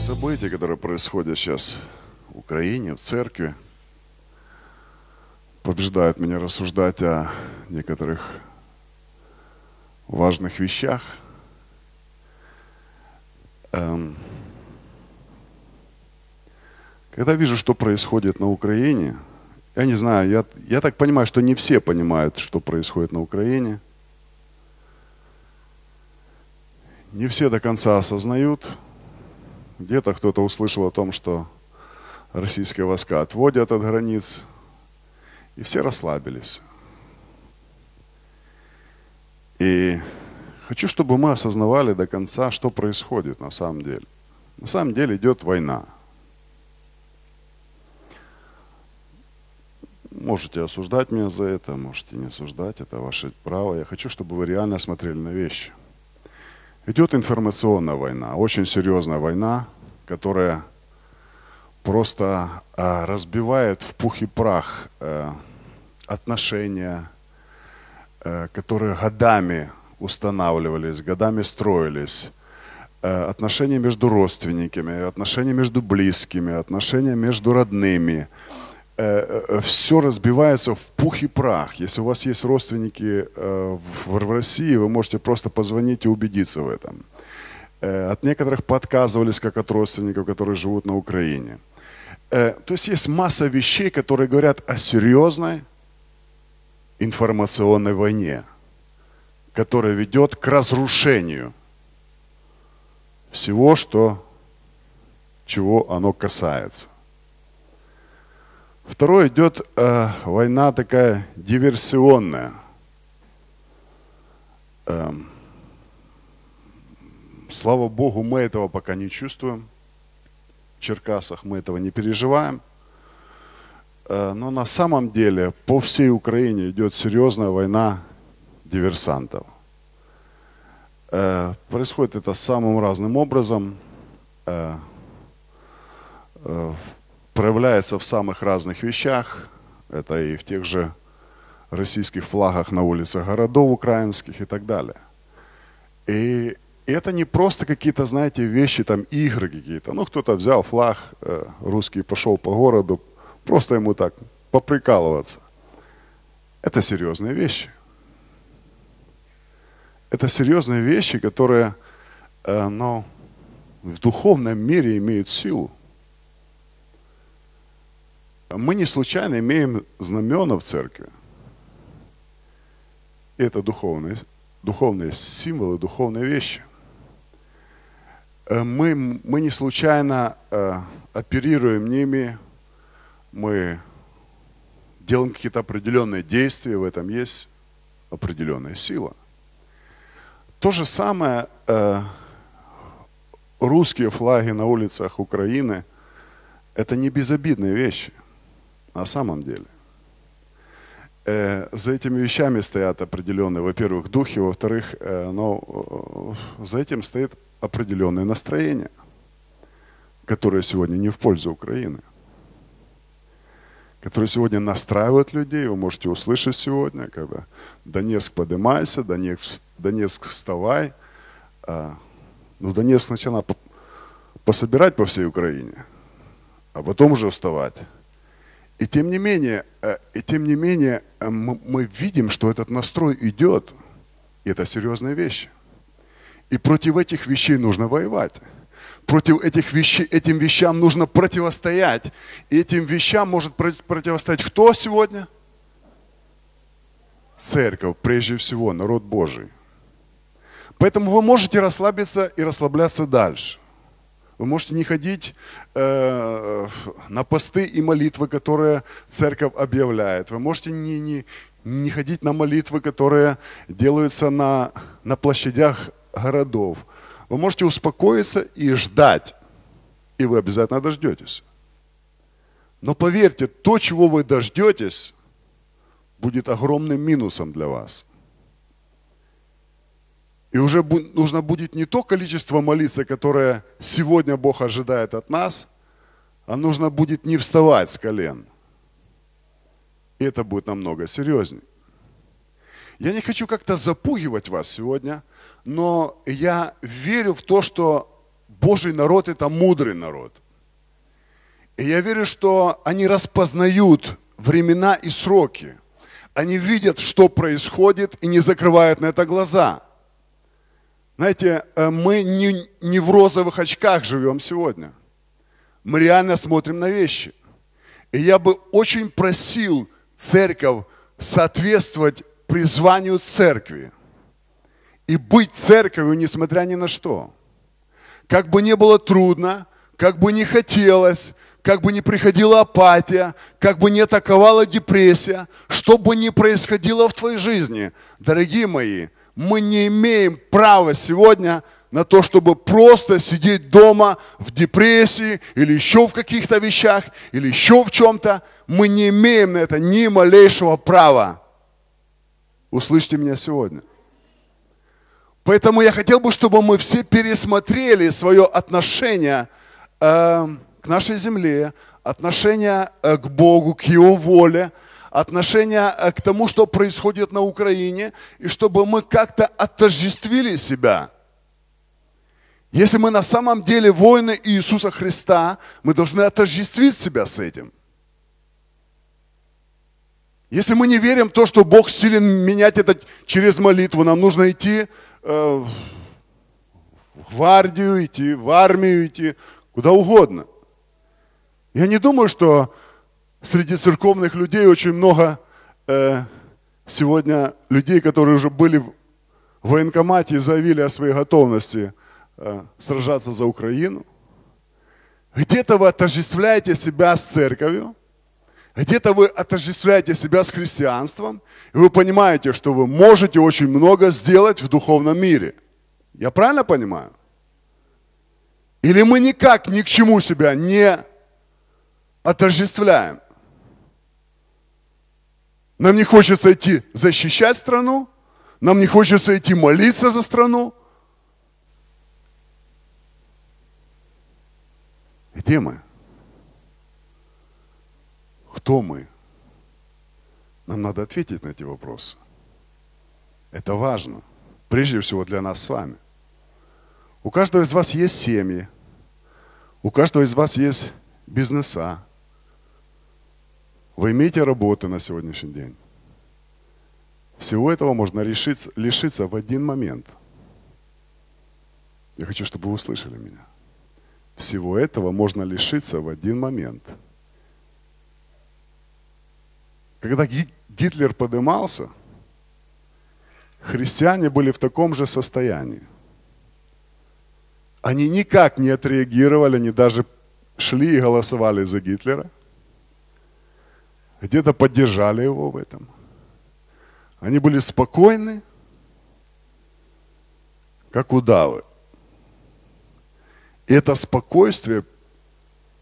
События, которые происходят сейчас в Украине, в церкви, побеждают меня рассуждать о некоторых важных вещах. Эм, когда вижу, что происходит на Украине, я не знаю, я, я так понимаю, что не все понимают, что происходит на Украине. Не все до конца осознают. Где-то кто-то услышал о том, что российские войска отводят от границ, и все расслабились. И хочу, чтобы мы осознавали до конца, что происходит на самом деле. На самом деле идет война. Можете осуждать меня за это, можете не осуждать, это ваше право. Я хочу, чтобы вы реально смотрели на вещи. Идет информационная война, очень серьезная война, которая просто а, разбивает в пух и прах а, отношения, а, которые годами устанавливались, годами строились, а, отношения между родственниками, отношения между близкими, отношения между родными – Э, э, все разбивается в пух и прах. Если у вас есть родственники э, в России, вы можете просто позвонить и убедиться в этом. От некоторых подказывались, как от родственников, которые живут на Украине. То есть есть масса вещей, которые говорят о серьезной информационной войне, которая ведет к разрушению всего, что, чего оно касается. Второе идет э, война такая диверсионная. Э, слава Богу, мы этого пока не чувствуем. В Черкасах мы этого не переживаем. Э, но на самом деле по всей Украине идет серьезная война диверсантов. Э, происходит это самым разным образом. Э, э, проявляется в самых разных вещах. Это и в тех же российских флагах на улицах городов украинских и так далее. И это не просто какие-то, знаете, вещи, там игры какие-то. Ну, кто-то взял флаг э, русский, пошел по городу, просто ему так поприкалываться. Это серьезные вещи. Это серьезные вещи, которые, э, ну, в духовном мире имеют силу. Мы не случайно имеем знамена в церкви. это духовные, духовные символы, духовные вещи. Э, мы, мы не случайно э, оперируем ними, мы делаем какие-то определенные действия, в этом есть определенная сила. То же самое э, русские флаги на улицах Украины – это не безобидные вещи на самом деле. Э, за этими вещами стоят определенные, во-первых, духи, во-вторых, э, но э, за этим стоит определенное настроение, которое сегодня не в пользу Украины, которое сегодня настраивает людей, вы можете услышать сегодня, когда Донецк поднимайся, Донецк, Донецк вставай. А, ну, Донецк сначала пособирать по всей Украине, а потом уже вставать. И тем не менее, э, и тем не менее э, мы видим, что этот настрой идет. И это серьезная вещь. И против этих вещей нужно воевать. Против этих вещей, этим вещам нужно противостоять. И этим вещам может противостоять кто сегодня? Церковь, прежде всего, народ Божий. Поэтому вы можете расслабиться и расслабляться дальше. Вы можете не ходить э, на посты и молитвы, которые церковь объявляет. Вы можете не, не, не ходить на молитвы, которые делаются на, на площадях городов. Вы можете успокоиться и ждать. И вы обязательно дождетесь. Но поверьте, то, чего вы дождетесь, будет огромным минусом для вас – и уже нужно будет не то количество молиться, которое сегодня Бог ожидает от нас, а нужно будет не вставать с колен. И это будет намного серьезнее. Я не хочу как-то запугивать вас сегодня, но я верю в то, что Божий народ – это мудрый народ. И я верю, что они распознают времена и сроки. Они видят, что происходит, и не закрывают на это глаза. Знаете, э, мы не, не в розовых очках живем сегодня. Мы реально смотрим на вещи. И я бы очень просил церковь соответствовать призванию церкви и быть церковью, несмотря ни на что. Как бы не было трудно, как бы не хотелось, как бы не приходила апатия, как бы не атаковала депрессия, что бы ни происходило в твоей жизни, дорогие мои, мы не имеем права сегодня на то, чтобы просто сидеть дома в депрессии или еще в каких-то вещах, или еще в чем-то. Мы не имеем на это ни малейшего права. Услышьте меня сегодня. Поэтому я хотел бы, чтобы мы все пересмотрели свое отношение э, к нашей земле, отношение э, к Богу, к Его воле, отношение э, к тому, что происходит на Украине, и чтобы мы как-то отождествили себя. Если мы на самом деле воины Иисуса Христа, мы должны отождествить себя с этим. Если мы не верим в то, что Бог силен менять это через молитву, нам нужно идти э, в гвардию, идти в армию, идти куда угодно. Я не думаю, что среди церковных людей очень много э, сегодня людей, которые уже были в военкомате и заявили о своей готовности э, сражаться за Украину. Где-то вы отождествляете себя с церковью, где-то вы отождествляете себя с христианством, и вы понимаете, что вы можете очень много сделать в духовном мире. Я правильно понимаю? Или мы никак ни к чему себя не отождествляем? Нам не хочется идти защищать страну, нам не хочется идти молиться за страну. Где мы? Кто мы? Нам надо ответить на эти вопросы. Это важно. Прежде всего для нас с вами. У каждого из вас есть семьи. У каждого из вас есть бизнеса. Вы имеете работу на сегодняшний день. Всего этого можно решиться, лишиться в один момент. Я хочу, чтобы вы услышали меня. Всего этого можно лишиться в один момент. Когда Гитлер подымался, христиане были в таком же состоянии. Они никак не отреагировали, они даже шли и голосовали за Гитлера – где-то поддержали его в этом. Они были спокойны, как удавы. И это спокойствие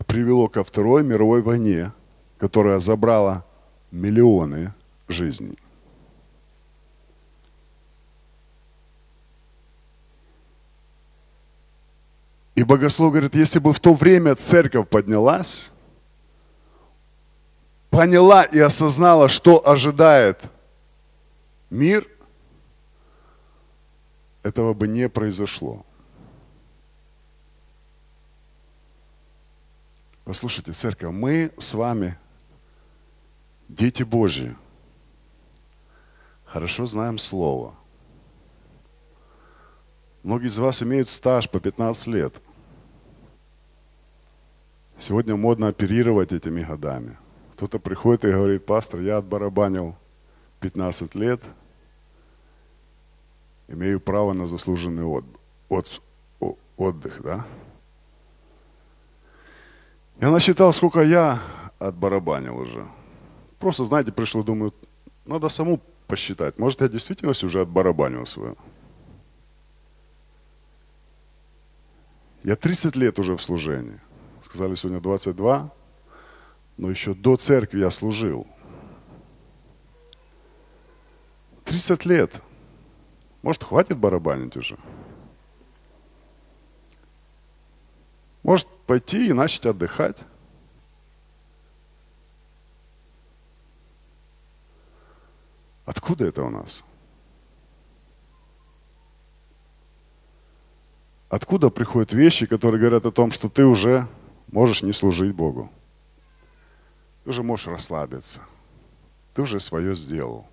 привело ко Второй мировой войне, которая забрала миллионы жизней. И богослов говорит, если бы в то время церковь поднялась, поняла и осознала, что ожидает мир, этого бы не произошло. Послушайте, церковь, мы с вами дети Божьи. Хорошо знаем Слово. Многие из вас имеют стаж по 15 лет. Сегодня модно оперировать этими годами – кто-то приходит и говорит, пастор, я отбарабанил 15 лет, имею право на заслуженный отдых, отдых да? Я насчитал, сколько я отбарабанил уже. Просто, знаете, пришло, думаю, надо саму посчитать. Может, я действительно уже отбарабанил свое. Я 30 лет уже в служении. Сказали сегодня 22 но еще до церкви я служил. 30 лет. Может, хватит барабанить уже? Может, пойти и начать отдыхать? Откуда это у нас? Откуда приходят вещи, которые говорят о том, что ты уже можешь не служить Богу? Ты уже можешь расслабиться. Ты уже свое сделал.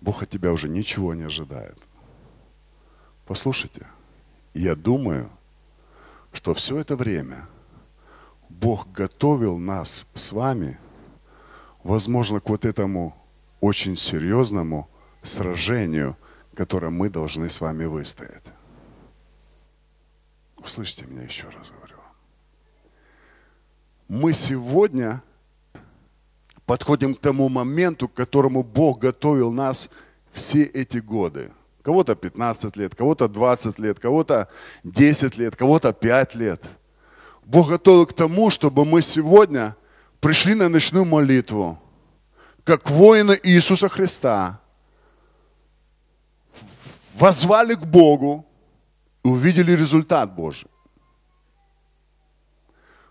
Бог от тебя уже ничего не ожидает. Послушайте, я думаю, что все это время Бог готовил нас с вами, возможно, к вот этому очень серьезному сражению, которое мы должны с вами выстоять. Услышьте меня еще раз, говорю. Мы сегодня подходим к тому моменту, к которому Бог готовил нас все эти годы. Кого-то 15 лет, кого-то 20 лет, кого-то 10 лет, кого-то 5 лет. Бог готовил к тому, чтобы мы сегодня пришли на ночную молитву, как воины Иисуса Христа, возвали к Богу и увидели результат Божий.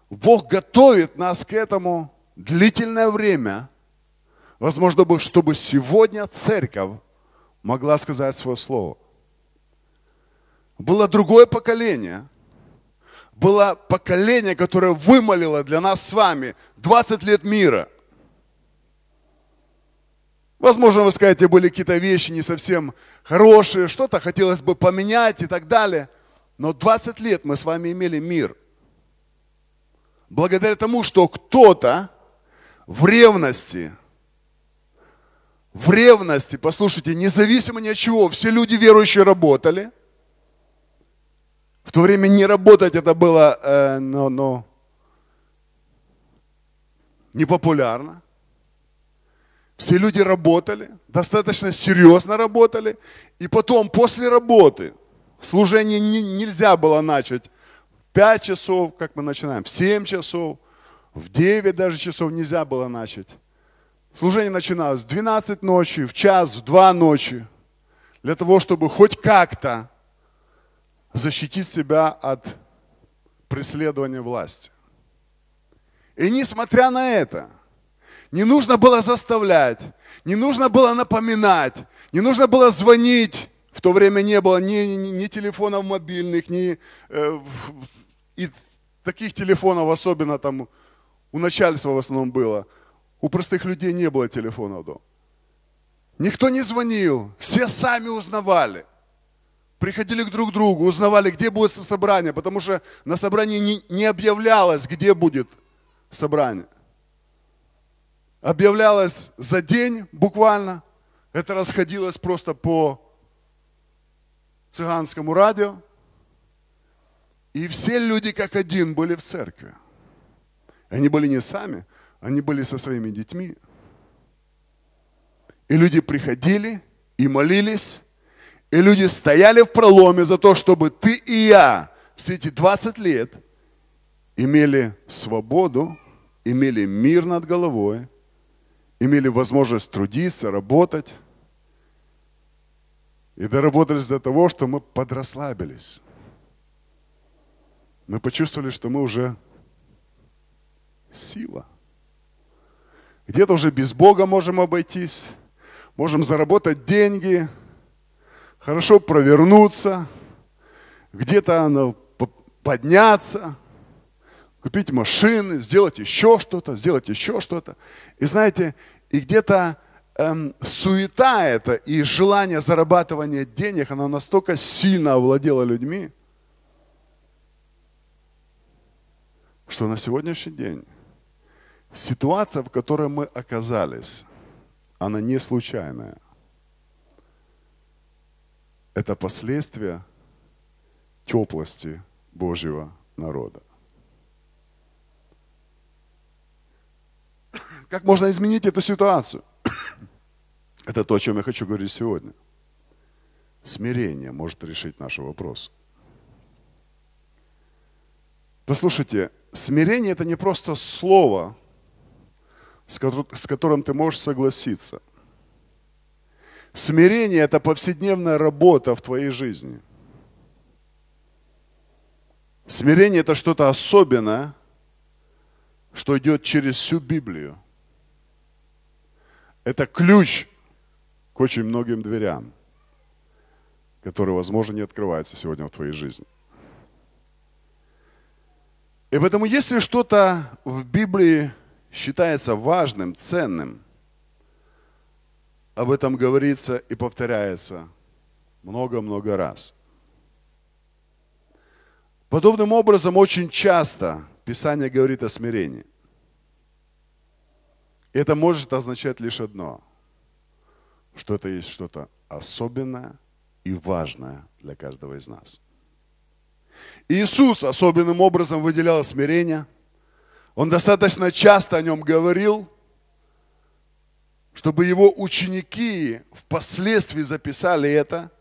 Бог готовит нас к этому длительное время, возможно, чтобы сегодня церковь могла сказать свое слово. Было другое поколение, было поколение, которое вымолило для нас с вами 20 лет мира. Возможно, вы скажете, были какие-то вещи не совсем хорошие, что-то хотелось бы поменять и так далее. Но 20 лет мы с вами имели мир. Благодаря тому, что кто-то в ревности, в ревности, послушайте, независимо ни от чего, все люди верующие работали. В то время не работать это было, э, но, но непопулярно. Все люди работали, достаточно серьезно работали. И потом, после работы, служение не, нельзя было начать в 5 часов, как мы начинаем, в 7 часов – в 9 даже часов нельзя было начать. Служение начиналось в 12 ночи, в час, в 2 ночи. Для того, чтобы хоть как-то защитить себя от преследования власти. И несмотря на это, не нужно было заставлять, не нужно было напоминать, не нужно было звонить. В то время не было ни, ни, ни телефонов мобильных, ни э, и таких телефонов, особенно там у начальства в основном было. У простых людей не было телефонов дома. Никто не звонил, все сами узнавали. Приходили друг к другу, узнавали, где будет собрание, потому что на собрании не, не объявлялось, где будет собрание. Объявлялось за день буквально. Это расходилось просто по цыганскому радио. И все люди как один были в церкви. Они были не сами, они были со своими детьми. И люди приходили и молились, и люди стояли в проломе за то, чтобы ты и я все эти 20 лет имели свободу, имели мир над головой, имели возможность трудиться, работать. И доработались до того, что мы подрасслабились. Мы почувствовали, что мы уже сила. Где-то уже без Бога можем обойтись, можем заработать деньги, хорошо провернуться, где-то подняться, купить машины, сделать еще что-то, сделать еще что-то. И знаете, и где-то эм, суета это и желание зарабатывания денег, оно настолько сильно овладело людьми, что на сегодняшний день Ситуация, в которой мы оказались, она не случайная. Это последствия теплости Божьего народа. Как можно изменить эту ситуацию? Это то, о чем я хочу говорить сегодня. Смирение может решить наши вопросы. Послушайте, смирение это не просто слово, с которым ты можешь согласиться. Смирение – это повседневная работа в твоей жизни. Смирение – это что-то особенное, что идет через всю Библию. Это ключ к очень многим дверям. которые, возможно, не открываются сегодня в твоей жизни. И поэтому, если что-то в Библии считается важным, ценным, об этом говорится и повторяется много-много раз. Подобным образом очень часто Писание говорит о смирении. Это может означать лишь одно, что это есть что-то особенное и важное для каждого из нас. Иисус особенным образом выделял смирение. Он достаточно часто о нем говорил, чтобы его ученики впоследствии записали это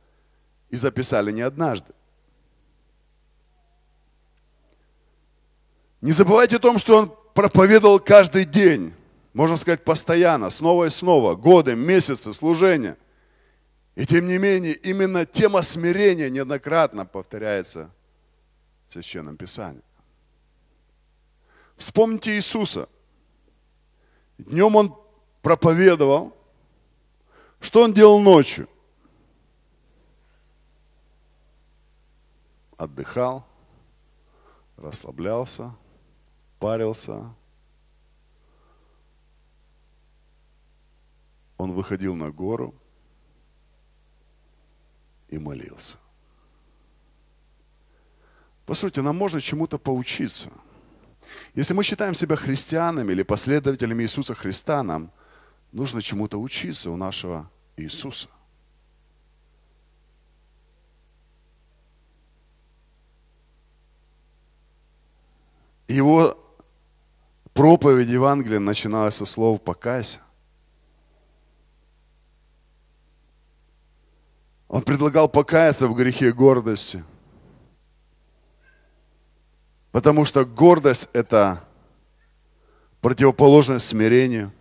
и записали не однажды. Не забывайте о том, что он проповедовал каждый день, можно сказать, постоянно, снова и снова, годы, месяцы служения. И тем не менее, именно тема смирения неоднократно повторяется в Священном Писании. Вспомните Иисуса. Днем Он проповедовал. Что Он делал ночью? Отдыхал, расслаблялся, парился. Он выходил на гору и молился. По сути, нам можно чему-то поучиться. Если мы считаем себя христианами или последователями Иисуса Христа, нам нужно чему-то учиться у нашего Иисуса. Его проповедь Евангелия начиналась со слов «покайся». Он предлагал покаяться в грехе гордости. Потому что гордость – это противоположность смирению.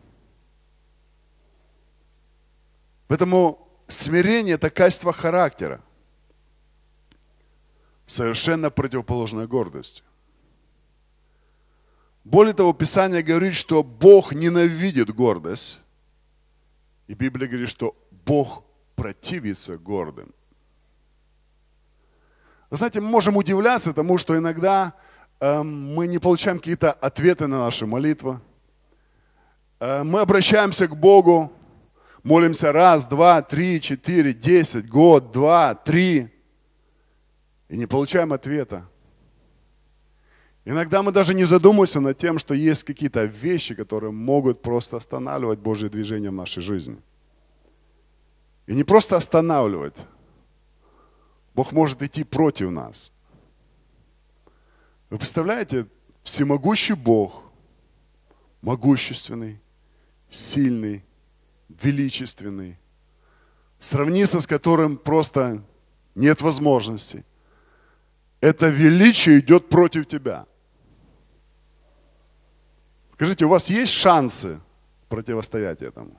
Поэтому смирение – это качество характера, совершенно противоположное гордости. Более того, Писание говорит, что Бог ненавидит гордость. И Библия говорит, что Бог противится гордым. Вы знаете, мы можем удивляться тому, что иногда мы не получаем какие-то ответы на наши молитвы. Э, мы обращаемся к Богу, молимся раз, два, три, четыре, десять, год, два, три, и не получаем ответа. Иногда мы даже не задумываемся над тем, что есть какие-то вещи, которые могут просто останавливать Божье движение в нашей жизни. И не просто останавливать. Бог может идти против нас. Вы представляете, всемогущий Бог, могущественный, сильный, величественный, сравниться с которым просто нет возможности. Это величие идет против тебя. Скажите, у вас есть шансы противостоять этому?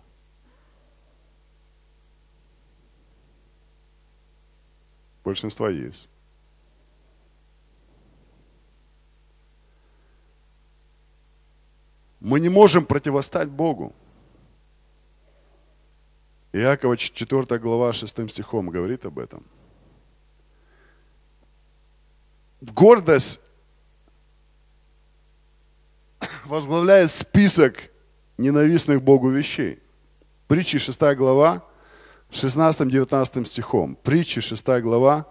Большинство есть. Мы не можем противостать Богу. Иакова 4 глава 6 стихом говорит об этом. Гордость возглавляет список ненавистных Богу вещей. Притчи 6 глава 16-19 стихом. Притчи 6 глава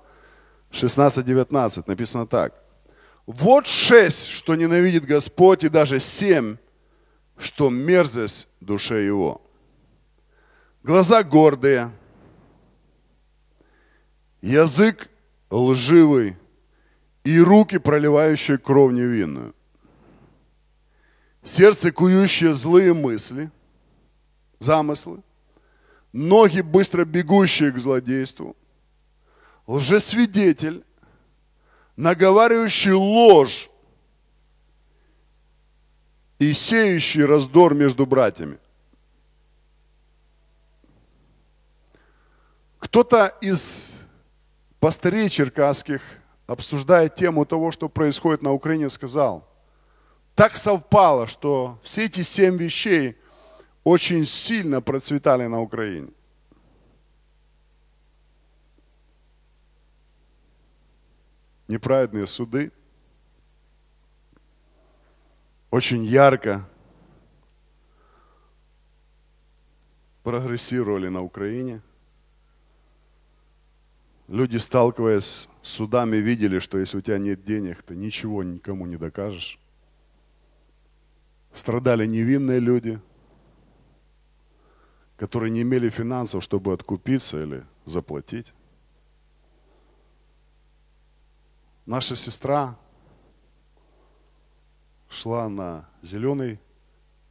16-19 написано так. Вот шесть, что ненавидит Господь, и даже семь, что мерзость душе его. Глаза гордые, язык лживый и руки, проливающие кровь невинную. Сердце, кующее злые мысли, замыслы, ноги, быстро бегущие к злодейству, лжесвидетель, наговаривающий ложь и сеющий раздор между братьями. Кто-то из пастырей черкасских, обсуждая тему того, что происходит на Украине, сказал, так совпало, что все эти семь вещей – очень сильно процветали на Украине. неправедные суды очень ярко прогрессировали на Украине. Люди, сталкиваясь с судами, видели, что если у тебя нет денег, ты ничего никому не докажешь. Страдали невинные люди, которые не имели финансов, чтобы откупиться или заплатить. Наша сестра шла на зеленый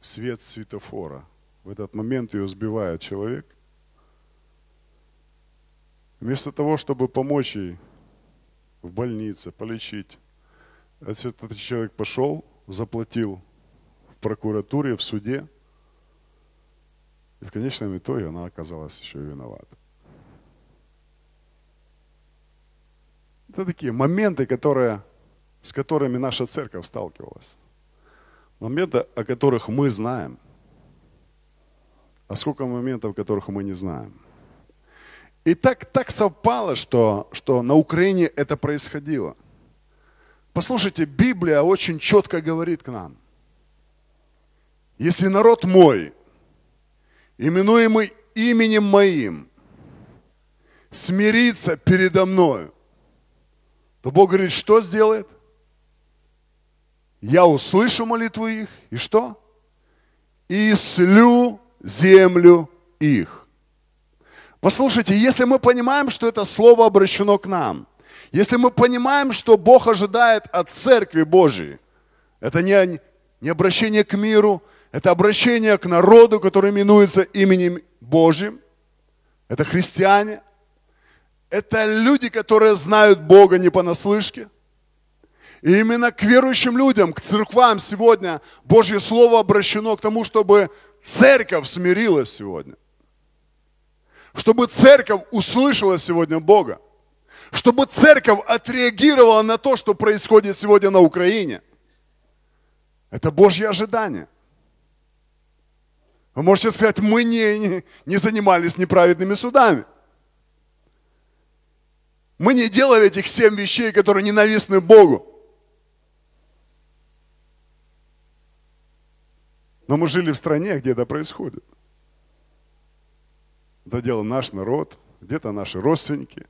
свет светофора. В этот момент ее сбивает человек. Вместо того, чтобы помочь ей в больнице, полечить, этот человек пошел, заплатил в прокуратуре, в суде, и в конечном итоге она оказалась еще и виновата. Это такие моменты, которые, с которыми наша церковь сталкивалась. Моменты, о которых мы знаем. А сколько моментов, которых мы не знаем. И так, так совпало, что, что на Украине это происходило. Послушайте, Библия очень четко говорит к нам. Если народ мой, именуемый именем моим, смирится передо мною, то Бог говорит, что сделает? Я услышу молитву их, и что? И слю землю их. Послушайте, если мы понимаем, что это слово обращено к нам, если мы понимаем, что Бог ожидает от Церкви Божией, это не, не обращение к миру, это обращение к народу, который именуется именем Божьим, это христиане, это люди, которые знают Бога не понаслышке. И именно к верующим людям, к церквам сегодня Божье Слово обращено к тому, чтобы церковь смирилась сегодня. Чтобы церковь услышала сегодня Бога. Чтобы церковь отреагировала на то, что происходит сегодня на Украине. Это Божье ожидание. Вы можете сказать, мы не, не, не занимались неправедными судами. Мы не делали этих семь вещей, которые ненавистны Богу. Но мы жили в стране, где это происходит. Это делал наш народ, где-то наши родственники,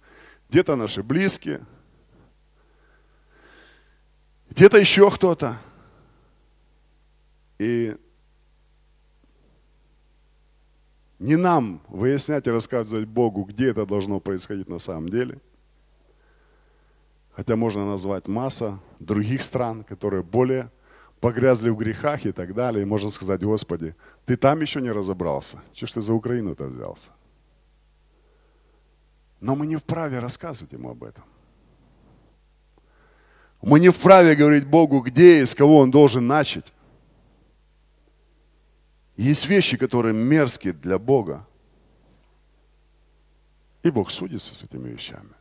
где-то наши близкие, где-то еще кто-то. И не нам выяснять и рассказывать Богу, где это должно происходить на самом деле – Хотя можно назвать масса других стран, которые более погрязли в грехах и так далее. И можно сказать, Господи, ты там еще не разобрался. Че ж ты за Украину-то взялся? Но мы не вправе рассказывать ему об этом. Мы не вправе говорить Богу, где и с кого он должен начать. Есть вещи, которые мерзкие для Бога. И Бог судится с этими вещами.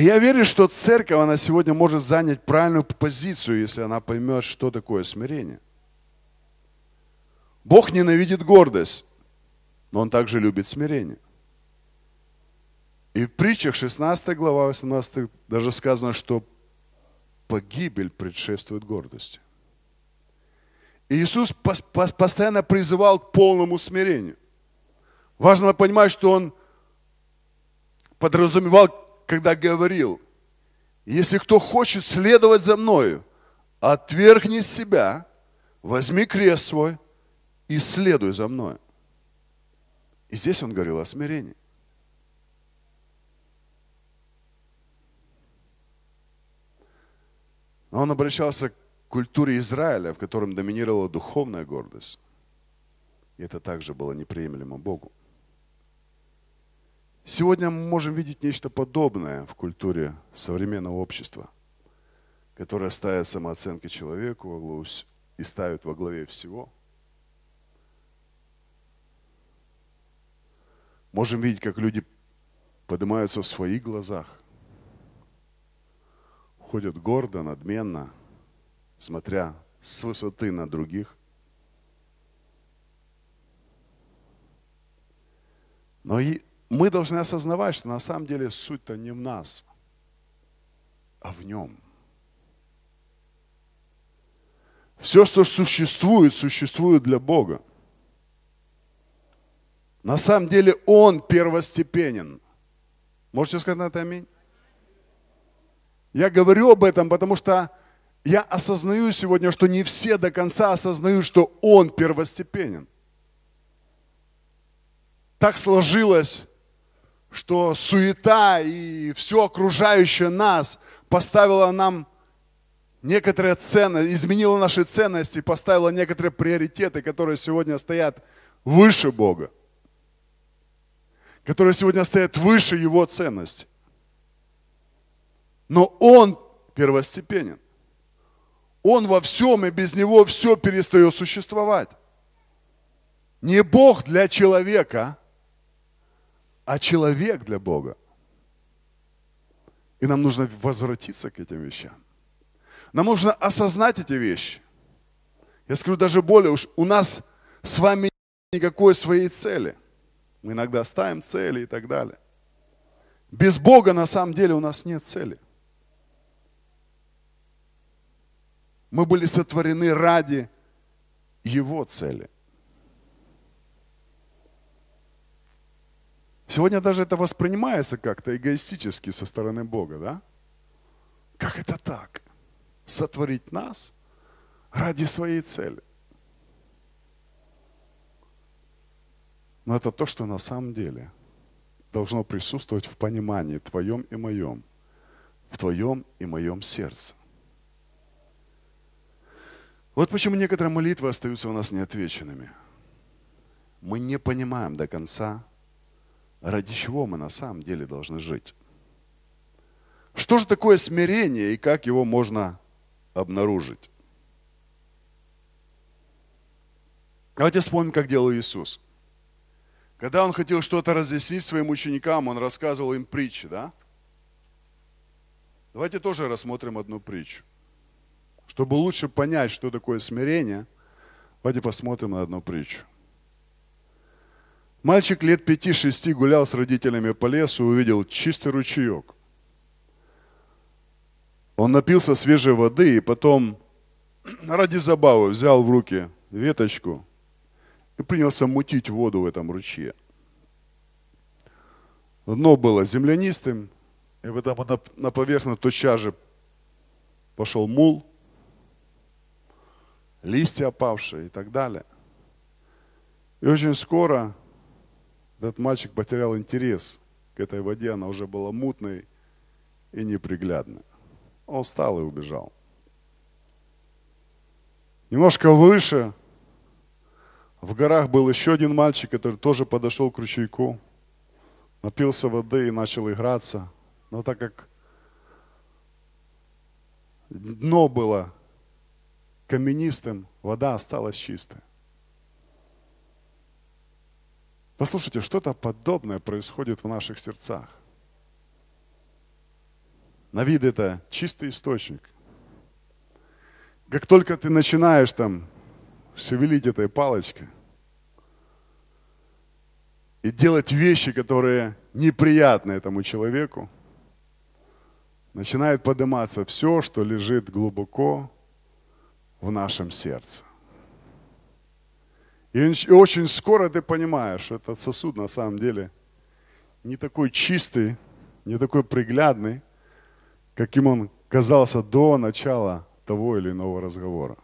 И я верю, что церковь, она сегодня может занять правильную позицию, если она поймет, что такое смирение. Бог ненавидит гордость, но Он также любит смирение. И в притчах 16 глава, 18 даже сказано, что погибель предшествует гордости. И Иисус постоянно призывал к полному смирению. Важно понимать, что Он подразумевал когда говорил, если кто хочет следовать за мною, отвергни себя, возьми крест свой и следуй за мною. И здесь он говорил о смирении. Но он обращался к культуре Израиля, в котором доминировала духовная гордость. И это также было неприемлемо Богу. Сегодня мы можем видеть нечто подобное в культуре современного общества, которое ставит самооценки человеку во главу и ставит во главе всего. Можем видеть, как люди поднимаются в своих глазах, ходят гордо, надменно, смотря с высоты на других. Но и мы должны осознавать, что на самом деле суть-то не в нас, а в нем. Все, что существует, существует для Бога. На самом деле Он первостепенен. Можете сказать на это аминь? Я говорю об этом, потому что я осознаю сегодня, что не все до конца осознают, что Он первостепенен. Так сложилось, что суета и все окружающее нас поставило нам некоторые ценности, изменило наши ценности, поставило некоторые приоритеты, которые сегодня стоят выше Бога, которые сегодня стоят выше Его ценности. Но Он первостепенен. Он во всем, и без Него все перестает существовать. Не Бог для человека, а человек для Бога. И нам нужно возвратиться к этим вещам. Нам нужно осознать эти вещи. Я скажу даже более, уж у нас с вами нет никакой своей цели. Мы иногда ставим цели и так далее. Без Бога на самом деле у нас нет цели. Мы были сотворены ради Его цели. Сегодня даже это воспринимается как-то эгоистически со стороны Бога, да? Как это так? Сотворить нас ради своей цели. Но это то, что на самом деле должно присутствовать в понимании твоем и моем, в твоем и моем сердце. Вот почему некоторые молитвы остаются у нас неотвеченными. Мы не понимаем до конца, ради чего мы на самом деле должны жить. Что же такое смирение и как его можно обнаружить? Давайте вспомним, как делал Иисус. Когда он хотел что-то разъяснить своим ученикам, он рассказывал им притчи, да? Давайте тоже рассмотрим одну притчу. Чтобы лучше понять, что такое смирение, давайте посмотрим на одну притчу. Мальчик лет пяти-шести гулял с родителями по лесу увидел чистый ручеек. Он напился свежей воды и потом ради забавы взял в руки веточку и принялся мутить воду в этом ручье. Дно было землянистым, и потому на поверхность тотчас же пошел мул, листья опавшие и так далее. И очень скоро этот мальчик потерял интерес к этой воде, она уже была мутной и неприглядной. Он встал и убежал. Немножко выше, в горах был еще один мальчик, который тоже подошел к ручейку, напился воды и начал играться. Но так как дно было каменистым, вода осталась чистой. Послушайте, что-то подобное происходит в наших сердцах. На вид это чистый источник. Как только ты начинаешь там шевелить этой палочкой и делать вещи, которые неприятны этому человеку, начинает подниматься все, что лежит глубоко в нашем сердце. И очень скоро ты понимаешь, этот сосуд на самом деле не такой чистый, не такой приглядный, каким он казался до начала того или иного разговора.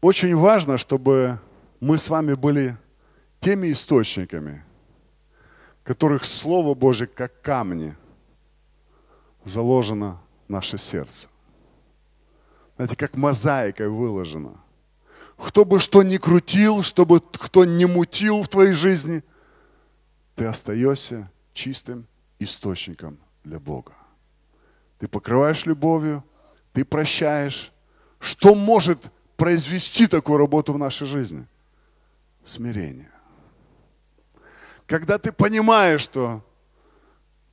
Очень важно, чтобы мы с вами были теми источниками, которых Слово Божье, как камни, заложено в наше сердце. Знаете, как мозаикой выложено. Кто бы что ни крутил, чтобы кто не мутил в твоей жизни, ты остаешься чистым источником для Бога. Ты покрываешь любовью, ты прощаешь. Что может произвести такую работу в нашей жизни? Смирение. Когда ты понимаешь, что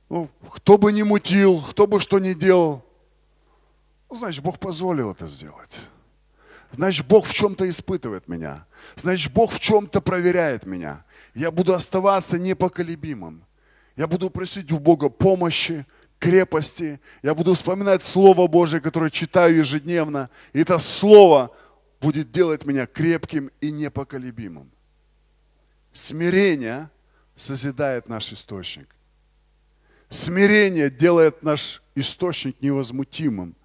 ну, кто бы ни мутил, кто бы что ни делал, значит, Бог позволил это сделать. Значит, Бог в чем-то испытывает меня. Значит, Бог в чем-то проверяет меня. Я буду оставаться непоколебимым. Я буду просить у Бога помощи, крепости. Я буду вспоминать Слово Божие, которое читаю ежедневно. И это Слово будет делать меня крепким и непоколебимым. Смирение созидает наш источник. Смирение делает наш источник невозмутимым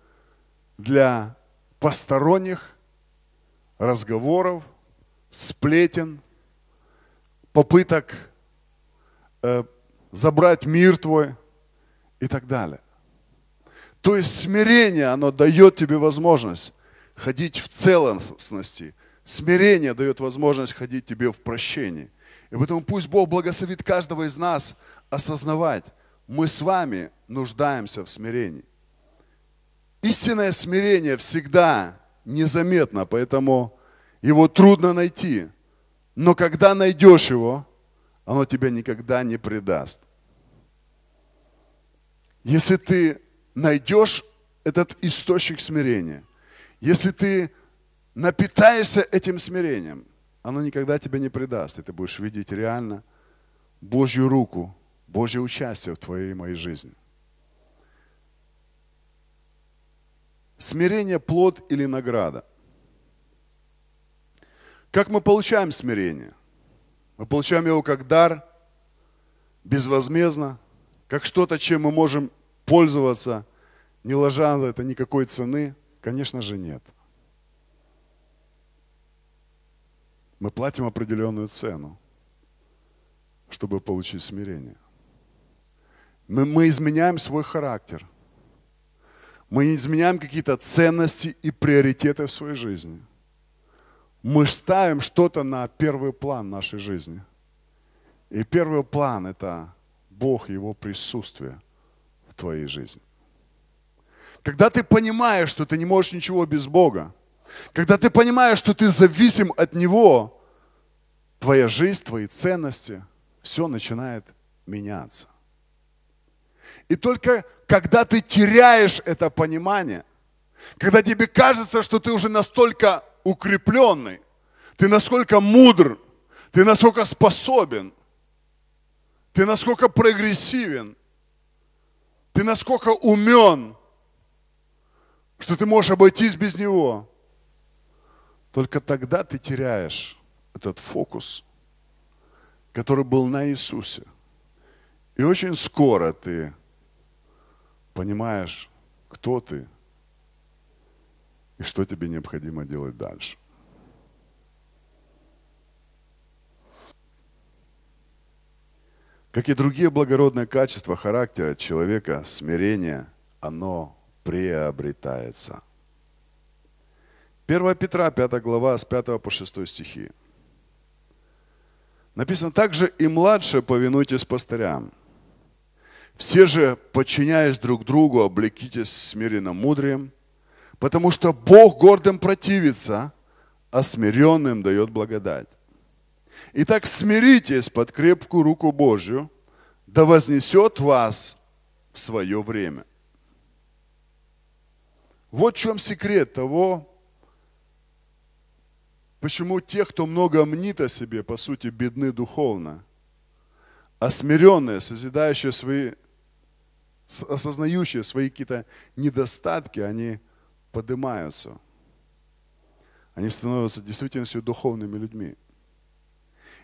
для посторонних разговоров, сплетен, попыток э, забрать мир твой и так далее. То есть смирение, оно дает тебе возможность ходить в целостности. Смирение дает возможность ходить тебе в прощении. И поэтому пусть Бог благословит каждого из нас осознавать, мы с вами нуждаемся в смирении. Истинное смирение всегда незаметно, поэтому его трудно найти. Но когда найдешь его, оно тебя никогда не предаст. Если ты найдешь этот источник смирения, если ты напитаешься этим смирением, оно никогда тебя не предаст, и ты будешь видеть реально Божью руку, Божье участие в твоей и моей жизни. Смирение – плод или награда? Как мы получаем смирение? Мы получаем его как дар, безвозмездно, как что-то, чем мы можем пользоваться, не ложа на это никакой цены? Конечно же нет. Мы платим определенную цену, чтобы получить смирение. Мы, мы изменяем свой характер. Мы изменяем какие-то ценности и приоритеты в своей жизни. Мы ставим что-то на первый план нашей жизни. И первый план – это Бог Его присутствие в твоей жизни. Когда ты понимаешь, что ты не можешь ничего без Бога, когда ты понимаешь, что ты зависим от Него, твоя жизнь, твои ценности, все начинает меняться. И только когда ты теряешь это понимание, когда тебе кажется, что ты уже настолько укрепленный, ты насколько мудр, ты насколько способен, ты насколько прогрессивен, ты насколько умен, что ты можешь обойтись без него. Только тогда ты теряешь этот фокус, который был на Иисусе. И очень скоро ты понимаешь, кто ты и что тебе необходимо делать дальше. Как и другие благородные качества характера человека, смирение, оно приобретается. 1 Петра, 5 глава, с 5 по 6 стихи. Написано, также и младшие повинуйтесь пастырям. Все же, подчиняясь друг другу, облекитесь смиренно мудрием, потому что Бог гордым противится, а смиренным дает благодать. Итак, смиритесь под крепкую руку Божью, да вознесет вас в свое время. Вот в чем секрет того, почему те, кто много мнит о себе, по сути, бедны духовно, а смиренные, созидающие свои, осознающие свои какие-то недостатки, они поднимаются. Они становятся действительно духовными людьми.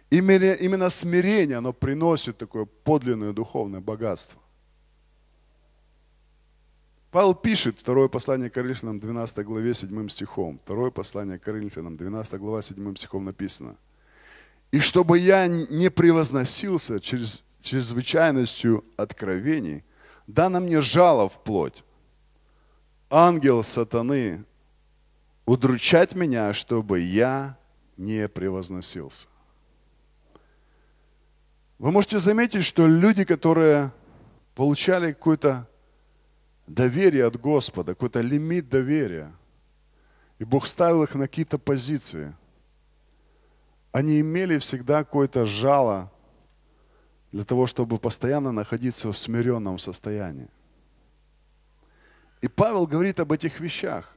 Именно, именно смирение, оно приносит такое подлинное духовное богатство. Павел пишет, второе послание Коринфянам, 12 главе, 7 стихом. Второе послание Коринфянам, 12 глава, 7 стихом написано. «И чтобы я не превозносился через чрезвычайностью откровений, дано мне жало в плоть, ангел сатаны, удручать меня, чтобы я не превозносился. Вы можете заметить, что люди, которые получали какое-то доверие от Господа, какой-то лимит доверия, и Бог ставил их на какие-то позиции, они имели всегда какое-то жало для того, чтобы постоянно находиться в смиренном состоянии. И Павел говорит об этих вещах.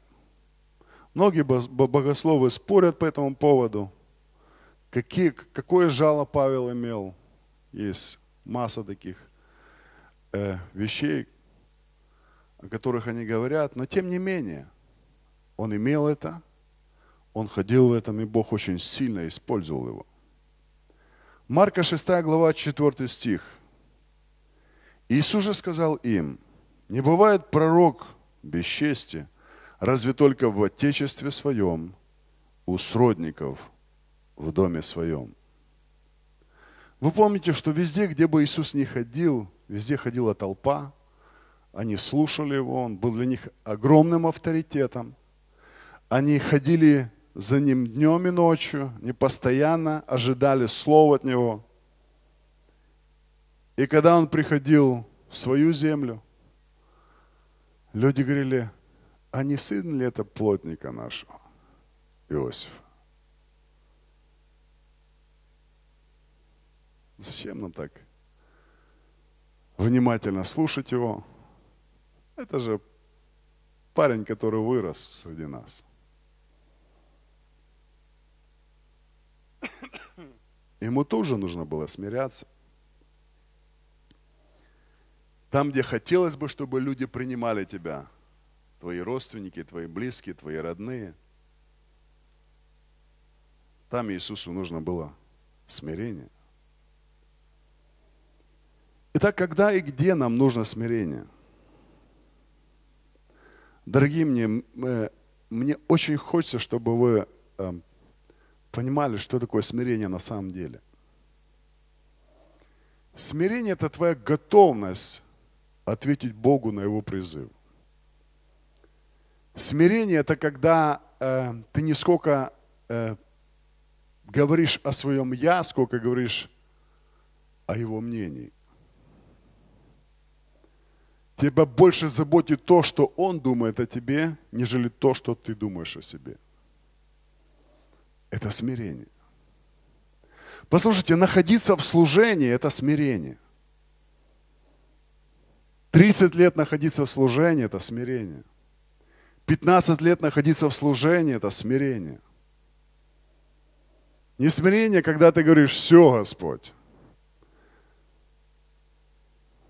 Многие богословы спорят по этому поводу. Какие, какое жало Павел имел? Есть масса таких э, вещей, о которых они говорят, но тем не менее, он имел это, он ходил в этом, и Бог очень сильно использовал его. Марка 6 глава 4 стих. Иисус же сказал им, не бывает пророк без чести, разве только в отечестве своем, у сродников, в доме своем. Вы помните, что везде, где бы Иисус не ходил, везде ходила толпа, они слушали его, он был для них огромным авторитетом. Они ходили за ним днем и ночью, не постоянно ожидали слова от него. И когда он приходил в свою землю, люди говорили, а не сын ли это плотника нашего, Иосифа? Зачем нам так внимательно слушать его? Это же парень, который вырос среди нас. Ему тоже нужно было смиряться. Там, где хотелось бы, чтобы люди принимали тебя, твои родственники, твои близкие, твои родные, там Иисусу нужно было смирение. Итак, когда и где нам нужно смирение – Дорогие мне, э, мне очень хочется, чтобы вы эм, понимали, что такое смирение на самом деле. Смирение – это твоя готовность ответить Богу на Его призыв. Смирение – это когда э, ты не сколько э, говоришь о своем «я», сколько говоришь о Его мнении. Тебя больше заботит то, что Он думает о тебе, нежели то, что ты думаешь о себе. Это смирение. Послушайте, находиться в служении – это смирение. 30 лет находиться в служении – это смирение. 15 лет находиться в служении – это смирение. Не смирение, когда ты говоришь, все, Господь,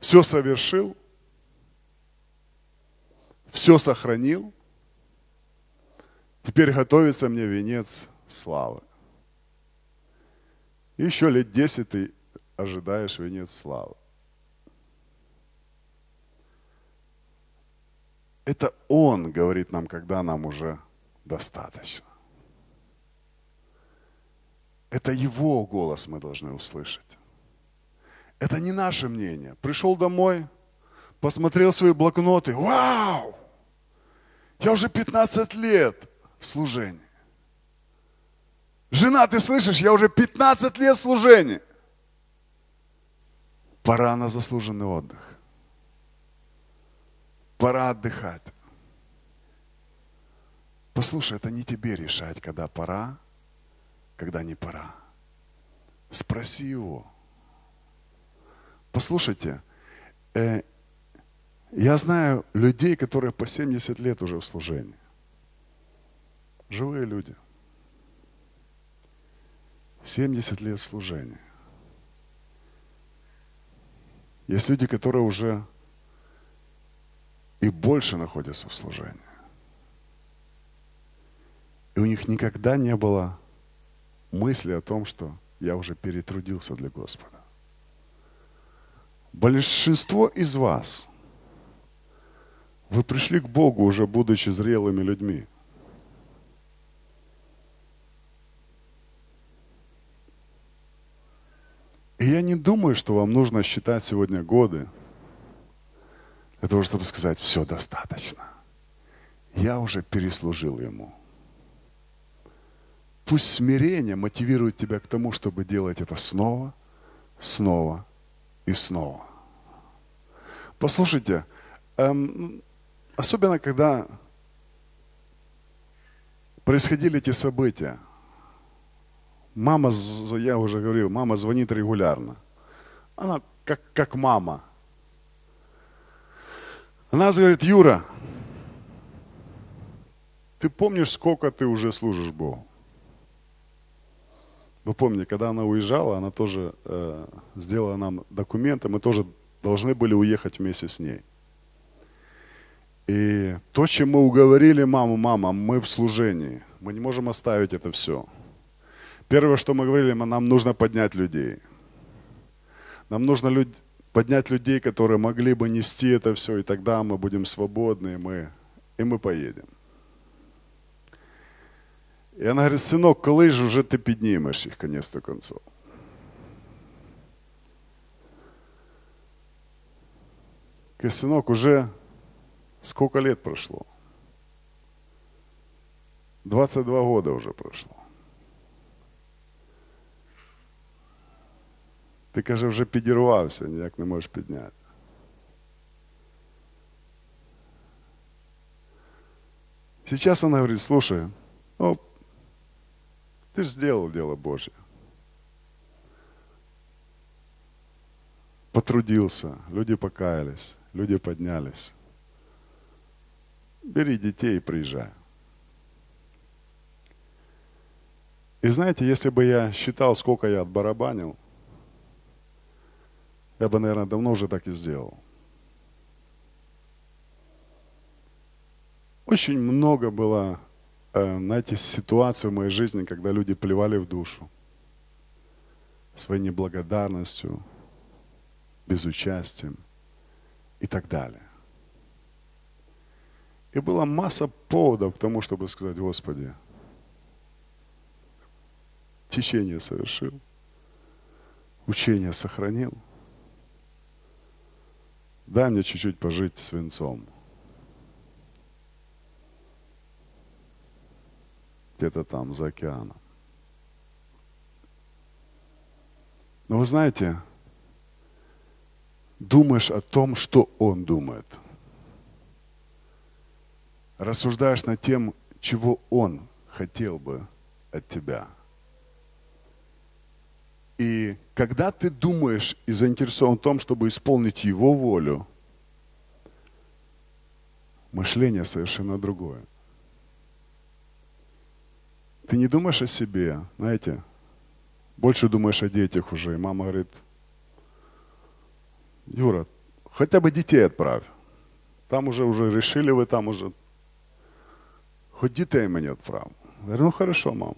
все совершил, все сохранил, теперь готовится мне венец славы. еще лет десять ты ожидаешь венец славы. Это Он говорит нам, когда нам уже достаточно. Это Его голос мы должны услышать. Это не наше мнение. Пришел домой, посмотрел свои блокноты. Вау! Я уже 15 лет в служении. Жена, ты слышишь, я уже 15 лет в служении. Пора на заслуженный отдых. Пора отдыхать. Послушай, это не тебе решать, когда пора, когда не пора. Спроси его. Послушайте, э, я знаю людей, которые по 70 лет уже в служении. Живые люди. 70 лет в служении. Есть люди, которые уже и больше находятся в служении. И у них никогда не было мысли о том, что я уже перетрудился для Господа. Большинство из вас – вы пришли к Богу уже будучи зрелыми людьми. И я не думаю, что вам нужно считать сегодня годы для того, чтобы сказать, все достаточно. Я уже переслужил Ему. Пусть смирение мотивирует тебя к тому, чтобы делать это снова, снова и снова. Послушайте, эм, Особенно, когда происходили эти события. Мама, я уже говорил, мама звонит регулярно. Она как, как мама. Она говорит, Юра, Ты помнишь, сколько ты уже служишь Богу? Вы помните, когда она уезжала, она тоже э, сделала нам документы, мы тоже должны были уехать вместе с ней. И то, чем мы уговорили маму, мама, мы в служении, мы не можем оставить это все. Первое, что мы говорили, нам нужно поднять людей. Нам нужно люд... поднять людей, которые могли бы нести это все, и тогда мы будем свободны, и мы, и мы поедем. И она говорит, сынок, коли ж уже ты піднімеш їх, конец то концов? Говорит, сынок, уже сколько лет прошло? 22 года уже прошло. Ти каже, вже підірвався, ніяк не можеш підняти. Сейчас она говорит, слушай, ну, ты же сделал дело Божье. Потрудился, люди покаялись, люди поднялись. Бери детей и приезжай. И знаете, если бы я считал, сколько я отбарабанил, я бы, наверное, давно уже так и сделал. Очень много было Э, знаете, ситуации в моей жизни, когда люди плевали в душу своей неблагодарностью, безучастием и так далее. И была масса поводов к тому, чтобы сказать, Господи, течение совершил, учение сохранил. Дай мне чуть-чуть пожить свинцом – где-то там за океаном. Но вы знаете, думаешь о том, что он думает. Рассуждаешь над тем, чего он хотел бы от тебя. И когда ты думаешь и заинтересован в том, чтобы исполнить его волю, мышление совершенно другое. Ты не думаешь о себе, знаете, больше думаешь о детях уже. И мама говорит, Юра, хотя бы детей отправь. Там уже, уже решили вы, там уже. Хоть детей мне отправь. Я говорю, ну хорошо, мама.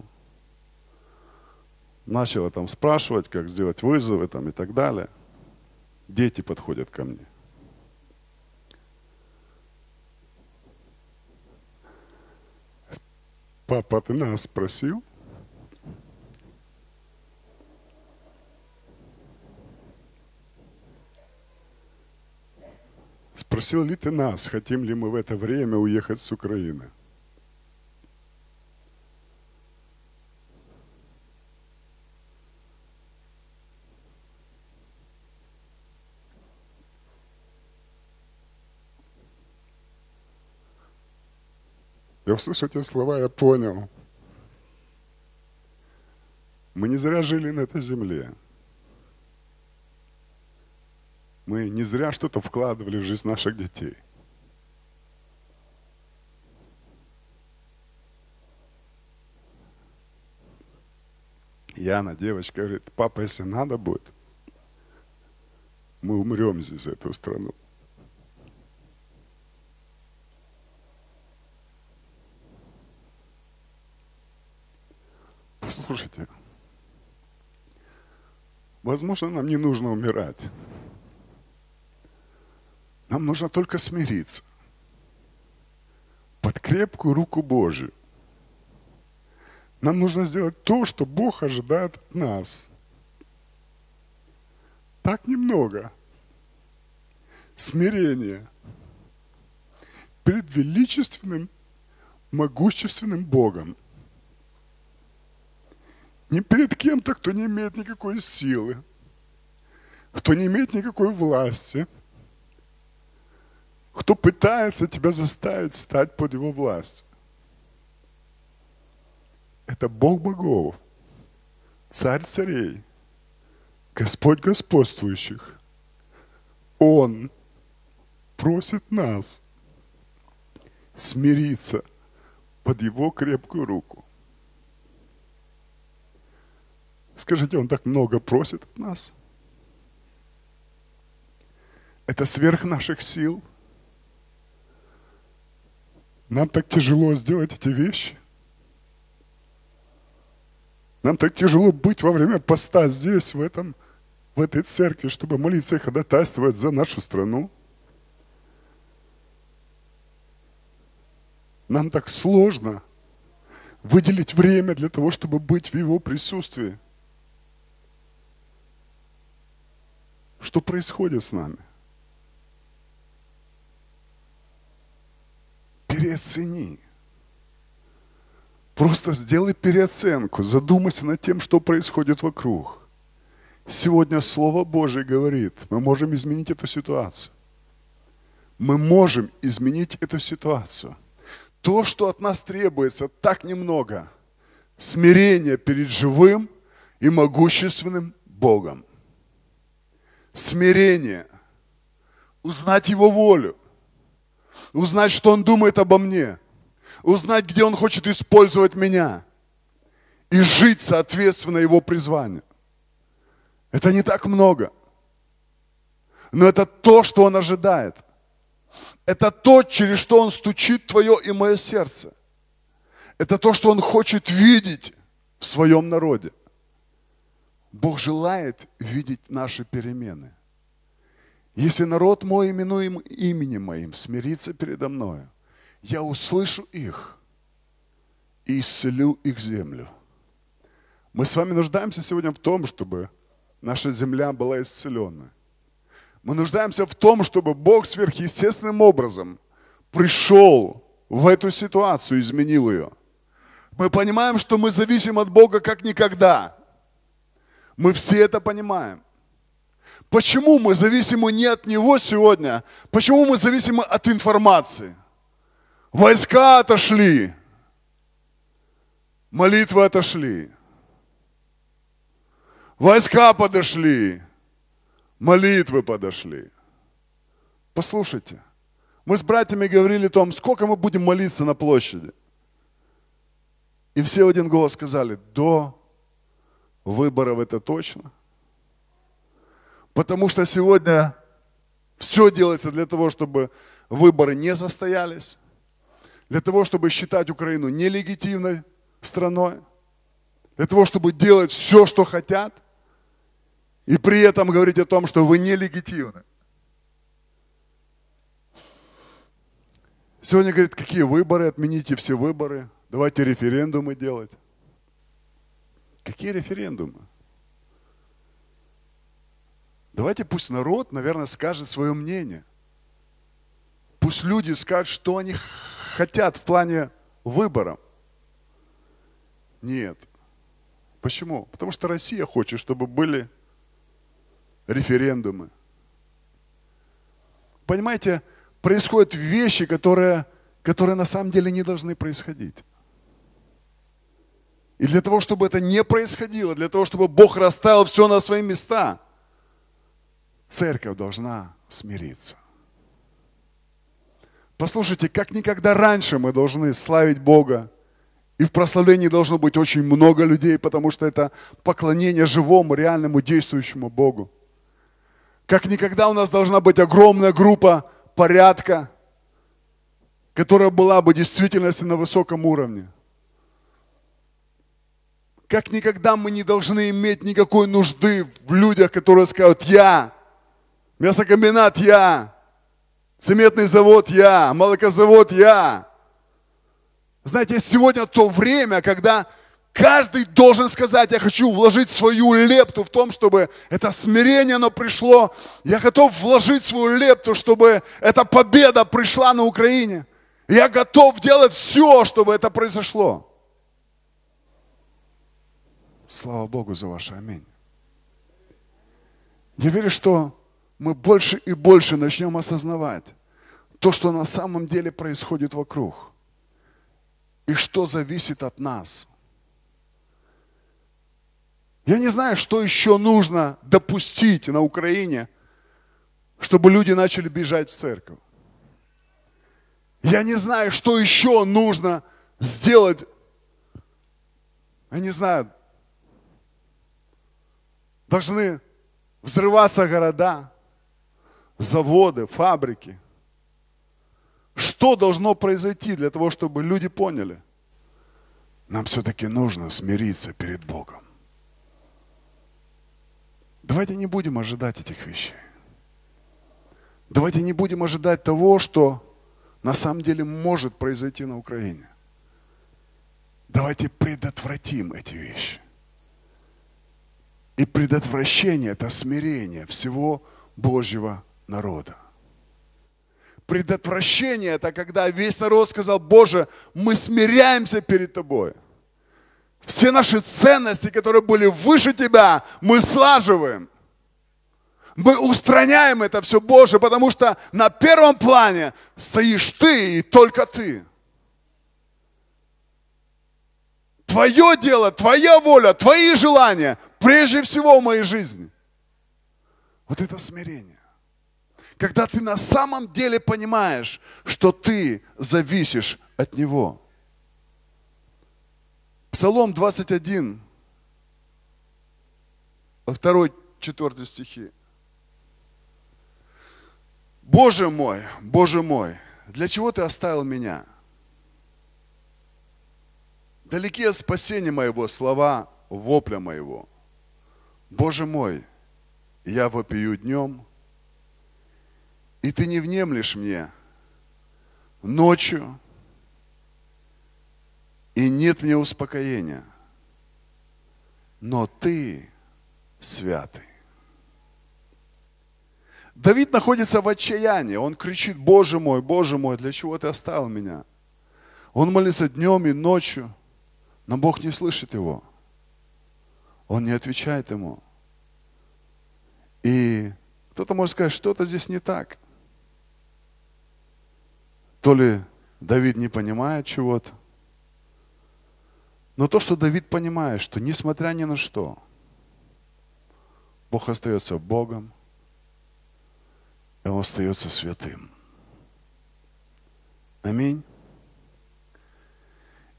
Начала там спрашивать, как сделать вызовы там и так далее. Дети подходят ко мне. Папа, ты нас спросил? Спросил ли ты нас, хотим ли мы в это время уехать с Украины? Я услышал эти слова, я понял. Мы не зря жили на этой земле. Мы не зря что-то вкладывали в жизнь наших детей. Яна, девочка, говорит, папа, если надо будет, мы умрем здесь за эту страну. Послушайте, возможно, нам не нужно умирать. Нам нужно только смириться под крепкую руку Божию. Нам нужно сделать то, что Бог ожидает от нас. Так немного. Смирение перед величественным, могущественным Богом – не перед кем-то, кто не имеет никакой силы, кто не имеет никакой власти, кто пытается тебя заставить стать под его власть. Это Бог богов, царь царей, Господь господствующих. Он просит нас смириться под Его крепкую руку. Скажите, Он так много просит от нас? Это сверх наших сил. Нам так тяжело сделать эти вещи. Нам так тяжело быть во время поста здесь, в, этом, в этой церкви, чтобы молиться и ходатайствовать за нашу страну. Нам так сложно выделить время для того, чтобы быть в Его присутствии. Что происходит с нами? Переоцени. Просто сделай переоценку, задумайся над тем, что происходит вокруг. Сегодня Слово Божье говорит, мы можем изменить эту ситуацию. Мы можем изменить эту ситуацию. То, что от нас требуется, так немного. Смирение перед живым и могущественным Богом. Смирение. Узнать Его волю. Узнать, что Он думает обо мне. Узнать, где Он хочет использовать меня. И жить соответственно Его призванию. Это не так много. Но это то, что Он ожидает – это то, через что Он стучит твое и мое сердце. Это то, что Он хочет видеть в своем народе. Бог желает видеть наши перемены. Если народ мой, именуем именем моим, смирится передо мною, я услышу их и исцелю их землю. Мы с вами нуждаемся сегодня в том, чтобы наша земля была исцеленной. Мы нуждаемся в том, чтобы Бог сверхъестественным образом пришел в эту ситуацию, изменил ее. Мы понимаем, что мы зависим от Бога как никогда. Мы все это понимаем. Почему мы зависимы не от Него сегодня? Почему мы зависимы от информации? Войска отошли. Молитвы отошли. Войска подошли молитвы подошли. Послушайте, мы с братьями говорили о том, сколько мы будем молиться на площади. И все в один голос сказали, до выборов это точно. Потому что сегодня все делается для того, чтобы выборы не состоялись, для того, чтобы считать Украину нелегитимной страной, для того, чтобы делать все, что хотят. И при этом говорить о том, что вы нелегитимны. Сегодня говорит, какие выборы, отмените все выборы, давайте референдумы делать. Какие референдумы? Давайте пусть народ, наверное, скажет свое мнение. Пусть люди скажут, что они хотят в плане выборов. Нет. Почему? Потому что Россия хочет, чтобы были референдумы. Понимаете, происходят вещи, которые, которые на самом деле не должны происходить. И для того, чтобы это не происходило, для того, чтобы Бог расставил все на свои места, церковь должна смириться. Послушайте, как никогда раньше мы должны славить Бога, и в прославлении должно быть очень много людей, потому что это поклонение живому, реальному, действующему Богу. Как никогда у нас должна быть огромная группа порядка, которая была бы действительно на высоком уровне. Как никогда мы не должны иметь никакой нужды в людях, которые скажут «я», мясокомбинат «я», цементный завод «я», молокозавод «я». Знаете, сегодня то время, когда Каждый должен сказать, я хочу вложить свою лепту в том, чтобы это смирение, оно пришло. Я готов вложить свою лепту, чтобы эта победа пришла на Украине. Я готов делать все, чтобы это произошло. Слава Богу за ваше аминь. Я верю, что мы больше и больше начнем осознавать то, что на самом деле происходит вокруг. И что зависит от нас – я не знаю, что еще нужно допустить на Украине, чтобы люди начали бежать в церковь. Я не знаю, что еще нужно сделать, я не знаю, должны взрываться города, заводы, фабрики. Что должно произойти для того, чтобы люди поняли? Нам все-таки нужно смириться перед Богом. Давайте не будем ожидать этих вещей. Давайте не будем ожидать того, что на самом деле может произойти на Украине. Давайте предотвратим эти вещи. И предотвращение – это смирение всего Божьего народа. Предотвращение – это когда весь народ сказал, Боже, мы смиряемся перед Тобой. Все наши ценности, которые были выше Тебя, мы слаживаем. Мы устраняем это все, Боже, потому что на первом плане стоишь Ты и только Ты. Твое дело, Твоя воля, Твои желания прежде всего в моей жизни. Вот это смирение. Когда ты на самом деле понимаешь, что ты зависишь от Него. Псалом 21, во второй, четвертый стихи. Боже мой, Боже мой, для чего ты оставил меня? Далеки от спасения моего слова, вопля моего. Боже мой, я вопию днем, и ты не внемлешь мне ночью, и нет мне успокоения. Но ты святый. Давид находится в отчаянии. Он кричит, Боже мой, Боже мой, для чего ты оставил меня? Он молится днем и ночью, но Бог не слышит его. Он не отвечает ему. И кто-то может сказать, что-то здесь не так. То ли Давид не понимает чего-то. Но то, что Давид понимает, что несмотря ни на что, Бог остается Богом, и Он остается святым. Аминь.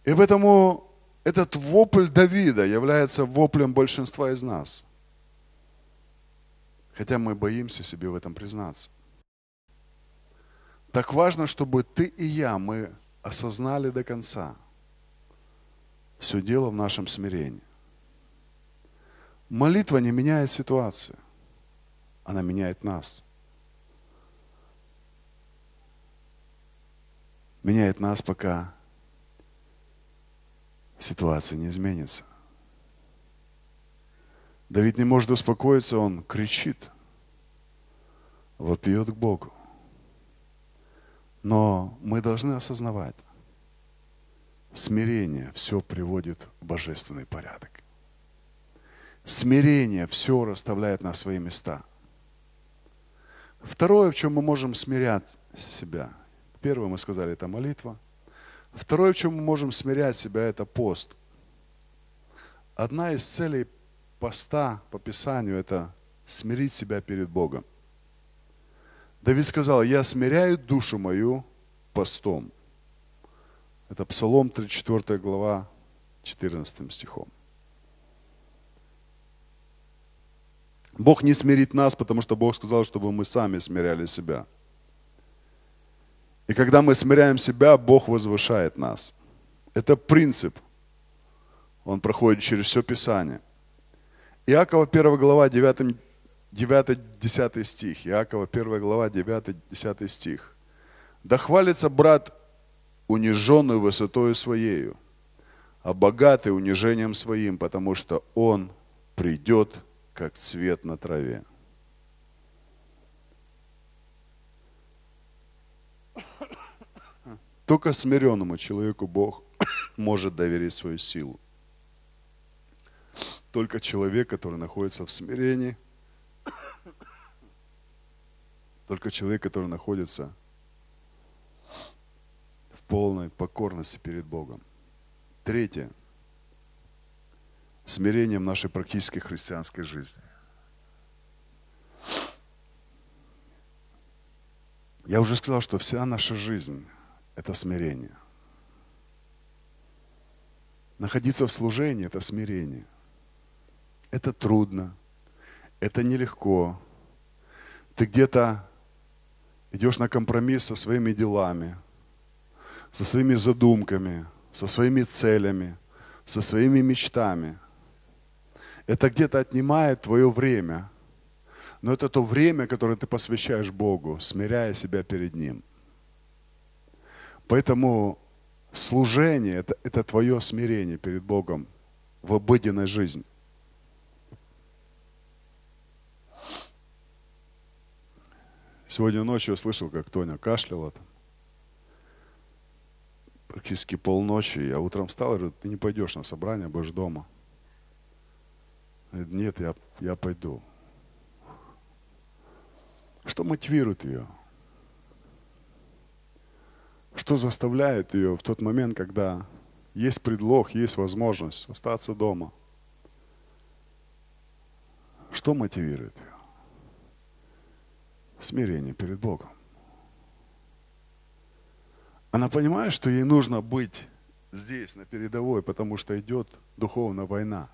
И поэтому этот вопль Давида является воплем большинства из нас. Хотя мы боимся себе в этом признаться. Так важно, чтобы ты и я, мы осознали до конца. Все дело в нашем смирении. Молитва не меняет ситуацию. Она меняет нас. Меняет нас, пока ситуация не изменится. Давид не может успокоиться, он кричит, вопиет к Богу. Но мы должны осознавать, смирение все приводит в божественный порядок. Смирение все расставляет на свои места. Второе, в чем мы можем смирять себя. Первое, мы сказали, это молитва. Второе, в чем мы можем смирять себя, это пост. Одна из целей поста по Писанию – это смирить себя перед Богом. Давид сказал, я смиряю душу мою постом. Это Псалом 34 глава 14 стихом. Бог не смирит нас, потому что Бог сказал, чтобы мы сами смиряли себя. И когда мы смиряем себя, Бог возвышает нас. Это принцип. Он проходит через все Писание. Иакова 1 глава 9, 9-10 стих. Иакова 1 глава 9-10 стих. Да хвалится брат униженную высотою своею, а богатый унижением своим, потому что он придет, как цвет на траве. Только смиренному человеку Бог может доверить свою силу. Только человек, который находится в смирении, только человек, который находится в полной покорности перед Богом. Третье. Смирение в нашей практической христианской жизни. Я уже сказал, что вся наша жизнь – это смирение. Находиться в служении – это смирение. Это трудно, это нелегко. Ты где-то идешь на компромисс со своими делами, со своими задумками, со своими целями, со своими мечтами. Это где-то отнимает твое время. Но это то время, которое ты посвящаешь Богу, смиряя себя перед Ним. Поэтому служение это, – это твое смирение перед Богом в обыденной жизни. Сегодня ночью слышал, как Тоня кашляла там. Практически полночи. Я утром встал и говорю, ты не пойдешь на собрание, будешь дома. Говорит, нет, я, я пойду. Что мотивирует ее? Что заставляет ее в тот момент, когда есть предлог, есть возможность остаться дома? Что мотивирует ее? смирение перед Богом. Она понимает, что ей нужно быть здесь, на передовой, потому что идет духовная война.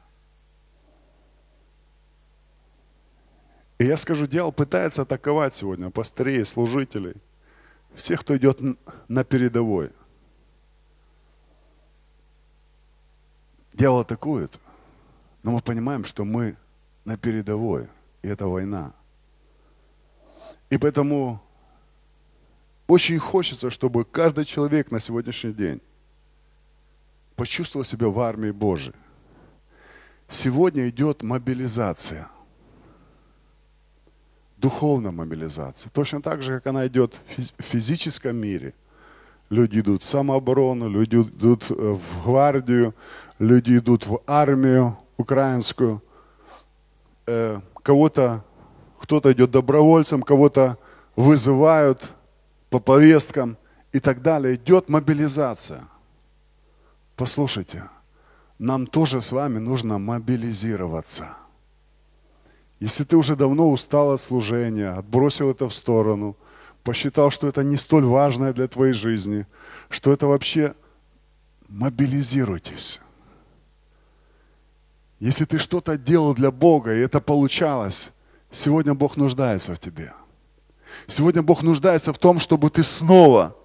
И я скажу, дьявол пытается атаковать сегодня пастырей, служителей, всех, кто идет на передовой. Дьявол атакует, но мы понимаем, что мы на передовой, и это война. И поэтому очень хочется, чтобы каждый человек на сегодняшний день почувствовал себя в армии Божией. Сегодня идет мобилизация. Духовная мобилизация. Точно так же, как она идет в физическом мире. Люди идут в самооборону, люди идут э, в гвардию, люди идут в армию украинскую. Э, кого-то кто-то идет добровольцем, кого-то вызывают по повесткам и так далее. Идет мобилизация. Послушайте, нам тоже с вами нужно мобилизироваться. Если ты уже давно устал от служения, отбросил это в сторону, посчитал, что это не столь важное для твоей жизни, что это вообще мобилизируйтесь. Если ты что-то делал для Бога, и это получалось, Сегодня Бог нуждается в тебе. Сегодня Бог нуждается в том, чтобы ты снова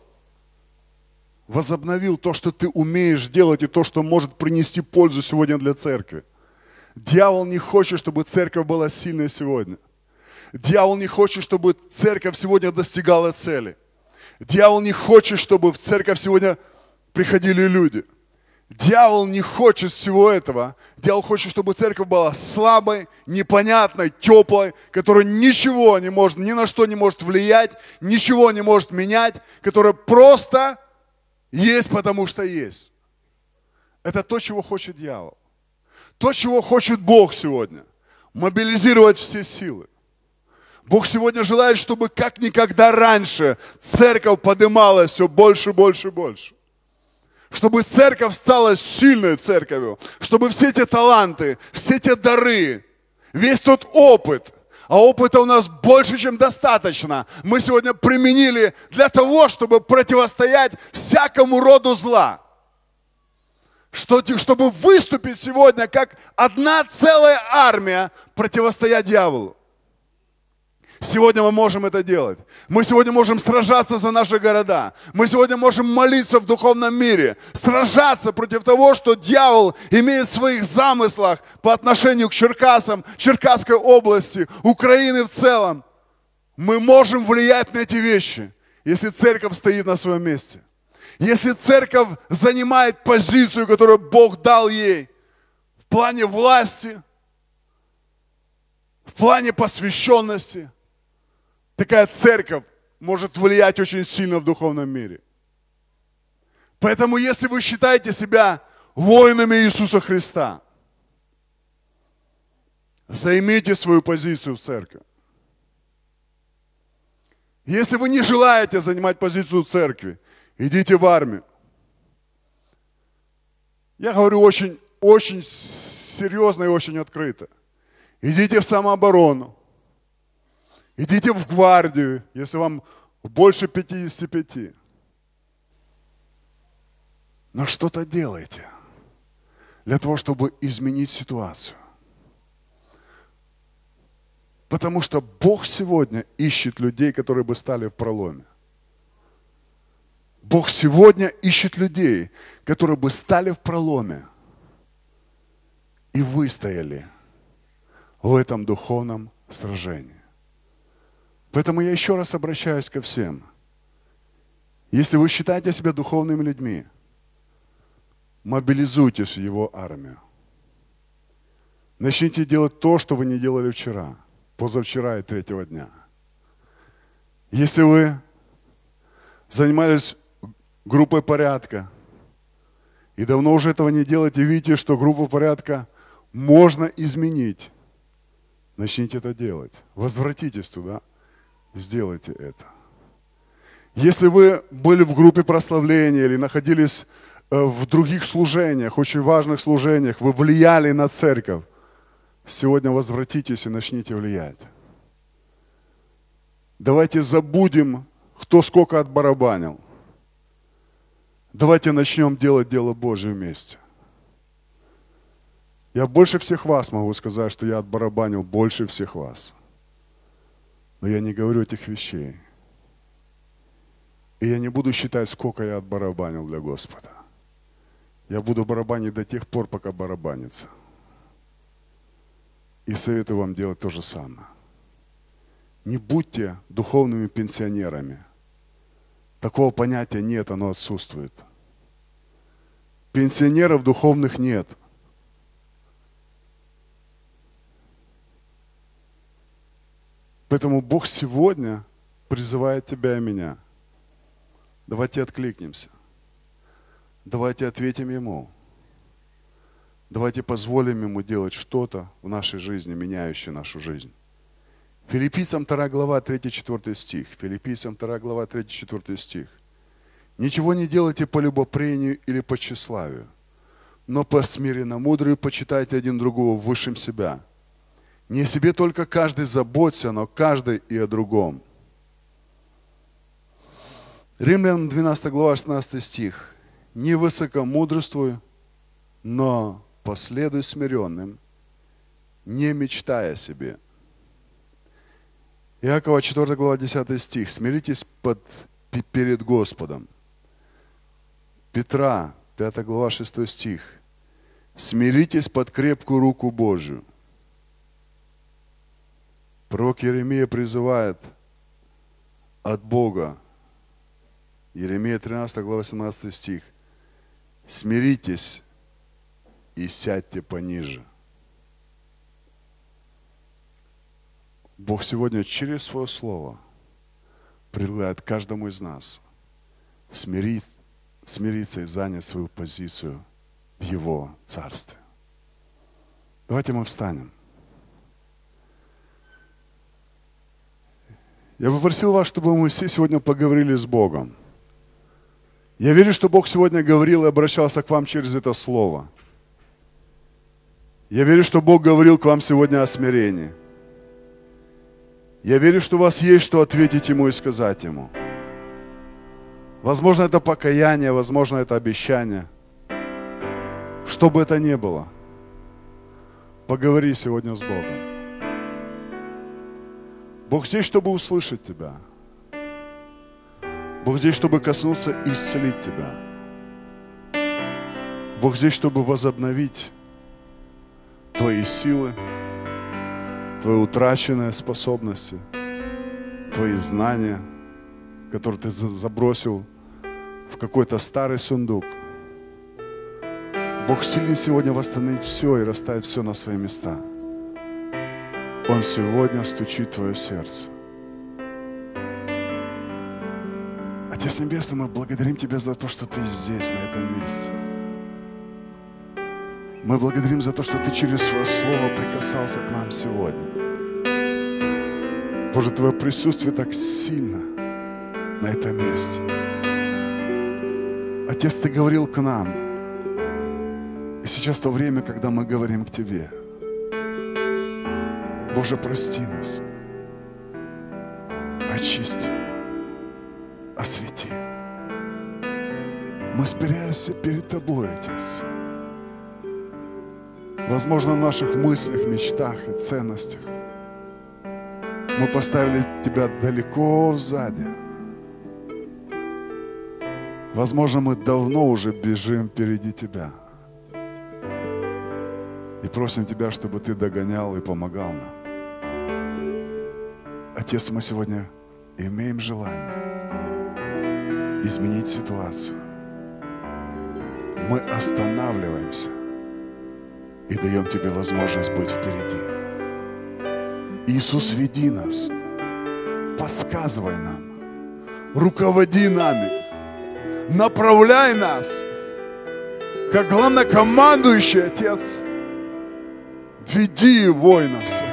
возобновил то, что ты умеешь делать, и то, что может принести пользу сегодня для церкви. Дьявол не хочет, чтобы церковь была сильной сегодня. Дьявол не хочет, чтобы церковь сегодня достигала цели. Дьявол не хочет, чтобы в церковь сегодня приходили люди – Дьявол не хочет всего этого. Дьявол хочет, чтобы церковь была слабой, непонятной, теплой, которая ничего не может, ни на что не может влиять, ничего не может менять, которая просто есть, потому что есть. Это то, чего хочет дьявол. То, чего хочет Бог сегодня. Мобилизировать все силы. Бог сегодня желает, чтобы как никогда раньше церковь поднималась все больше, больше, больше чтобы церковь стала сильной церковью, чтобы все эти таланты, все эти дары, весь тот опыт, а опыта у нас больше, чем достаточно, мы сегодня применили для того, чтобы противостоять всякому роду зла. Что, чтобы выступить сегодня как одна целая армия противостоять дьяволу. Сегодня мы можем это делать. Мы сегодня можем сражаться за наши города. Мы сегодня можем молиться в духовном мире, сражаться против того, что дьявол имеет в своих замыслах по отношению к Черкасам, Черкасской области, Украины в целом. Мы можем влиять на эти вещи, если церковь стоит на своем месте. Если церковь занимает позицию, которую Бог дал ей в плане власти, в плане посвященности – такая церковь может влиять очень сильно в духовном мире. Поэтому, если вы считаете себя воинами Иисуса Христа, займите свою позицию в церкви. Если вы не желаете занимать позицию в церкви, идите в армию. Я говорю очень, очень серьезно и очень открыто. Идите в самооборону. Идите в гвардию, если вам больше 55. Но что-то делайте. для того, чтобы изменить ситуацию. Потому что Бог сегодня ищет людей, которые бы стали в проломе. Бог сегодня ищет людей, которые бы стали в проломе и выстояли в этом духовном сражении. Поэтому я еще раз обращаюсь ко всем. Если вы считаете себя духовными людьми, мобилизуйтесь в его армию. Начните делать то, что вы не делали вчера, позавчера и третьего дня. Если вы занимались группой порядка, и давно уже этого не делаете, видите, что группу порядка можно изменить, начните это делать. Возвратитесь туда, сделайте это. Если вы были в группе прославления или находились э, в других служениях, очень важных служениях, вы влияли на церковь, сегодня возвратитесь и начните влиять. Давайте забудем, кто сколько отбарабанил. Давайте начнем делать дело Божье вместе. Я больше всех вас могу сказать, что я отбарабанил больше всех вас. Но я не говорю этих вещей. И я не буду считать, сколько я отбарабанил для Господа. Я буду барабанить до тех пор, пока барабанится. И советую вам делать то же самое. Не будьте духовными пенсионерами. Такого понятия нет, оно отсутствует. Пенсионеров духовных нет. Поэтому Бог сегодня призывает тебя и меня. Давайте откликнемся. Давайте ответим Ему. Давайте позволим Ему делать что-то в нашей жизни, меняющее нашу жизнь. Филиппийцам 2 глава 3-4 стих. Филиппийцам 2 глава 3-4 стих. Ничего не делайте по любопрению или по тщеславию, но по смиренно мудрую почитайте один другого высшим себя. Не о себе только каждый заботься, но каждый и о другом. Римлянам 12 глава 16 стих. Не высокомудрствуй, но последуй смиренным, не мечтая о себе. Иакова 4 глава 10 стих. Смиритесь под, перед Господом. Петра, 5 глава, 6 стих. Смиритесь под крепкую руку Божию. Пророк Еремия призывает от Бога. Еремия 13 глава 17 стих. Смиритесь и сядьте пониже. Бог сегодня через свое слово предлагает каждому из нас смирить, смириться и занять свою позицию в Его Царстве. Давайте мы встанем. Я попросил вас, чтобы мы все сегодня поговорили с Богом. Я верю, что Бог сегодня говорил и обращался к вам через это слово. Я верю, что Бог говорил к вам сегодня о смирении. Я верю, что у вас есть что ответить Ему и сказать Ему. Возможно, это покаяние, возможно, это обещание. Что бы это ни было, поговори сегодня с Богом. Бог здесь, чтобы услышать тебя. Бог здесь, чтобы коснуться и исцелить тебя. Бог здесь, чтобы возобновить твои силы, твои утраченные способности, твои знания, которые ты забросил в какой-то старый сундук. Бог сильный сегодня восстановить все и расставить все на свои места. Он сегодня стучит в твое сердце. Отец Небесный, мы благодарим Тебя за то, что Ты здесь, на этом месте. Мы благодарим за то, что Ты через Свое Слово прикасался к нам сегодня. Боже, Твое присутствие так сильно на этом месте. Отец, Ты говорил к нам. И сейчас то время, когда мы говорим к Тебе. Боже, прости нас. Очисти. Освети. Мы смиряемся перед Тобой, Отец. Возможно, в наших мыслях, мечтах и ценностях мы поставили Тебя далеко сзади. Возможно, мы давно уже бежим впереди Тебя. И просим Тебя, чтобы Ты догонял и помогал нам. Отец, мы сегодня имеем желание изменить ситуацию. Мы останавливаемся и даем Тебе возможность быть впереди. Иисус, веди нас, подсказывай нам, руководи нами, направляй нас, как главнокомандующий Отец, веди воинов своих.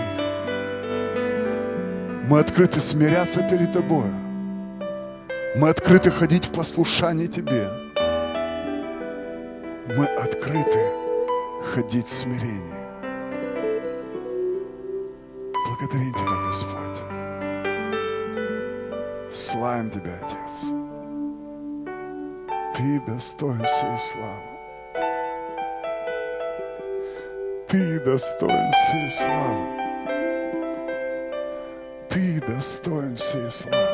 Мы открыты смиряться перед Тобой. Мы открыты ходить в послушании Тебе. Мы открыты ходить в смирении. Благодарим Тебя, Господь. Славим Тебя, Отец. Ты достоин всей славы. Ты достоин всей славы. Ты достоин всей славы.